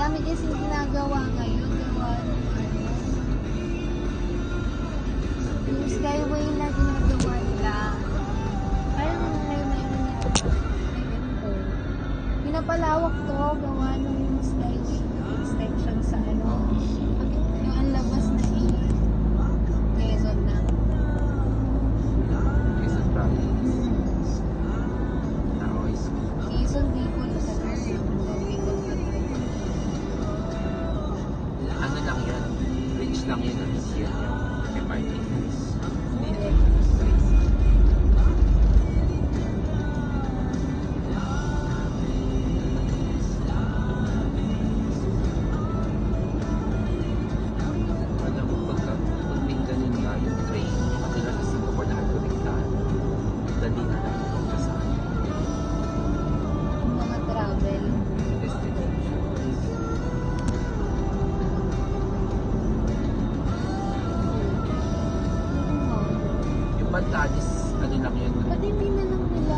kasi ginagawa ngayon, gawa ng ano. Yung skyway na ginagawa nila. Parang may may po. Pinapalawak to, gawa ng skyway Bridge lang yun. Ano yun yung MRT. Hindi Yung Bantanis, ano lang yun, Ba't hindi na lang nila